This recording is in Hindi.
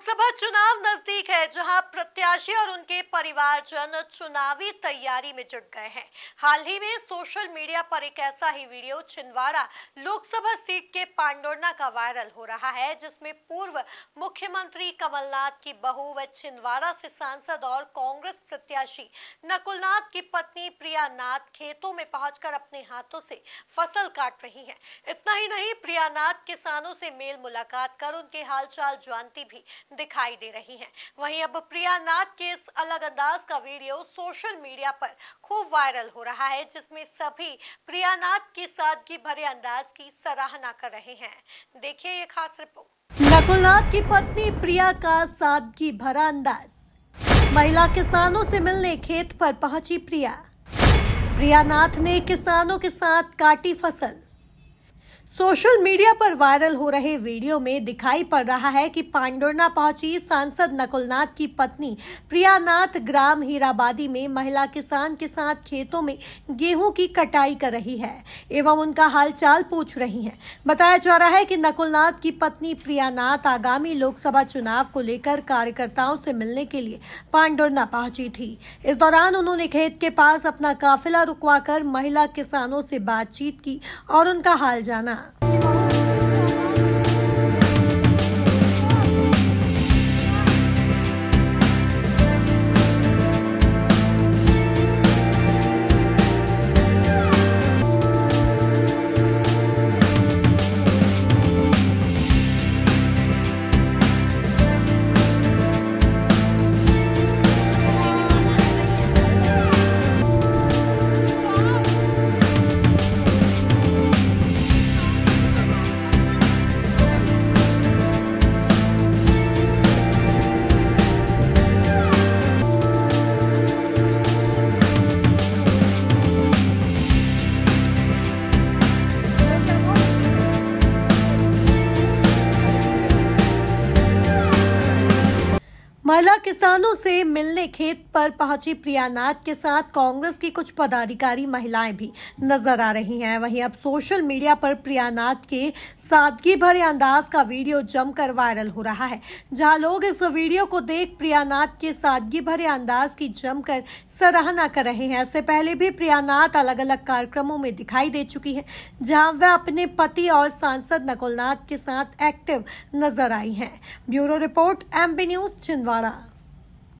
लोकसभा चुनाव नज़दीक है, जहाँ प्रत्याशी और उनके परिवारजन चुनावी तैयारी में जुट गए हैं। हाल ही में सोशल मीडिया पर एक ऐसा ही वीडियो, छिंदवाड़ा लोकसभा सीट के पांडोरना का वायरल हो रहा है, जिसमें पूर्व मुख्यमंत्री कमलनाथ की बहू व छिंदवाड़ा से सांसद और कांग्रेस प्रत्याशी नकुलनाथ की पत्नी प्रिया नाथ खेतों में पहुंचकर अपने हाथों से फ़सल काट रही है। इतना ही नहीं प्रिया नाथ किसानों से मेल मुलाकात कर उनके हालचाल जानती भी दिखाई दे रही हैं। वहीं अब प्रिया नाथ के इस अलग अंदाज का वीडियो सोशल मीडिया पर खूब वायरल हो रहा है, जिसमें सभी प्रिया नाथ की सादगी भरे अंदाज की सराहना कर रहे हैं। देखिए ये खास रिपोर्ट। नकुलनाथ की पत्नी प्रिया का सादगी भरा अंदाज। महिला किसानों से मिलने खेत पर पहुँची प्रिया। प्रिया नाथ ने किसानों के साथ काटी फ़सल। सोशल मीडिया पर वायरल हो रहे वीडियो में दिखाई पड़ रहा है कि पांडुरना पहुँची सांसद नकुलनाथ की पत्नी प्रियानाथ ग्राम हीराबादी में महिला किसान के साथ खेतों में गेहूँ की कटाई कर रही है एवं उनका हालचाल पूछ रही हैं। बताया जा रहा है कि नकुलनाथ की पत्नी प्रियानाथ आगामी लोकसभा चुनाव को लेकर कार्यकर्ताओं से मिलने के लिए पांडुरना पहुँची थी। इस दौरान उन्होंने खेत के पास अपना काफिला रुकवाकर महिला किसानों से बातचीत की और उनका हाल जाना। महिला किसानों से मिलने खेत पर पहुँची प्रियानाथ के साथ कांग्रेस की कुछ पदाधिकारी महिलाएँ भी नज़र आ रही हैं। वहीं अब सोशल मीडिया पर प्रियानाथ के सादगी भरे अंदाज का वीडियो जमकर वायरल हो रहा है। जहाँ लोग इस वीडियो को देख प्रियानाथ के सादगी भरे अंदाज की जमकर सराहना कर रहे हैं। इससे पहले भी प्रियानाथ अलग अलग कार्यक्रमों में दिखाई दे चुकी है, जहाँ वह अपने पति और सांसद नकुलनाथ के साथ एक्टिव नज़र आई है। Bureau report MB news Chhindwara. para.